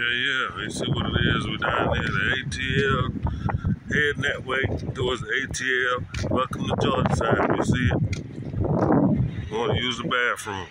Yeah, yeah. You see what it is? We're down there, the ATL, heading that way towards the ATL. Welcome to Georgia side. You see it? Want to use the bathroom.